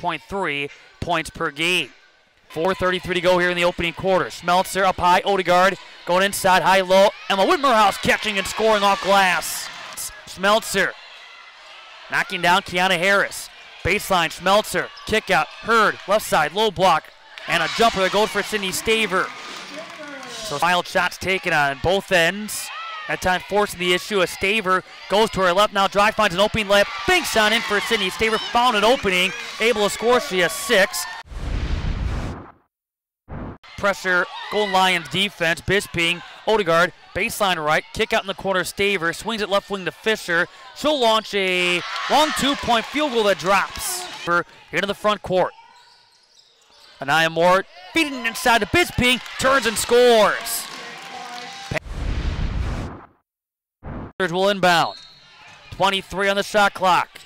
0.3 points per game. 4.33 to go here in the opening quarter. Schmelzer up high, Odegaard going inside, high low. Emma Whitmerhouse catching and scoring off glass. Schmelzer knocking down Kiana Harris. Baseline, Schmelzer, kick out, Hurd, left side, low block, and a jumper that goes for Sydney Staver. So wild shots taken on both ends. That time forcing the issue as Staver goes to her left now, drive finds an opening layup, banks on in for Sydney. Staver found an opening, able to score, she has six. Pressure, Golden Lions defense, Bisping, Odegaard, baseline right, kick out in the corner, Staver, swings it left wing to Fisher. She'll launch a long two-point field goal that drops. Into the front court. Anaya Moore feeding inside to Bisping, turns and scores. Panthers will inbound. 23 on the shot clock.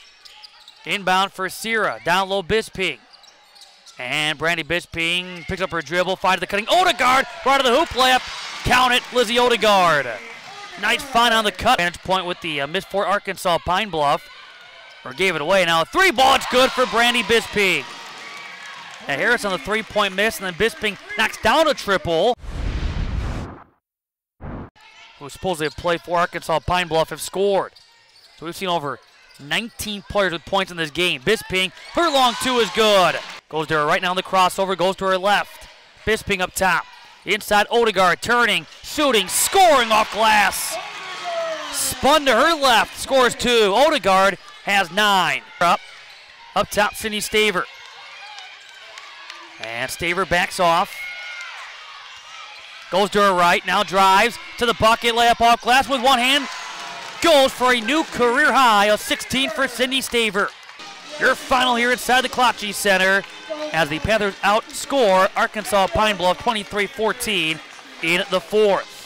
Inbound for Sierra, down low Bisping. And Brandy Bisping picks up her dribble, finds the cutting Odegaard, right of the hoop layup. Count it, Lizzie Odegaard. Nice find on the cut. Vantage point with the uh, miss for Arkansas Pine Bluff. Or gave it away. Now three ball, it's good for Brandy Bisping. And Harris on the three-point miss, and then Bisping knocks down a triple. Who supposedly have played for Arkansas Pine Bluff have scored. So we've seen over 19 players with points in this game. Bisping, her long two is good. Goes to her right now on the crossover, goes to her left. Bisping up top. Inside Odegaard, turning, shooting, scoring off glass. Spun to her left, scores two. Odegaard has nine. Up, up top, Sydney Staver. And Staver backs off. Goes to her right, now drives to the bucket, layup off glass with one hand. Goes for a new career high of 16 for Sydney Staver. Your final here inside the Klotsche Center as the Panthers outscore Arkansas Pine Bluff 23-14 in the fourth.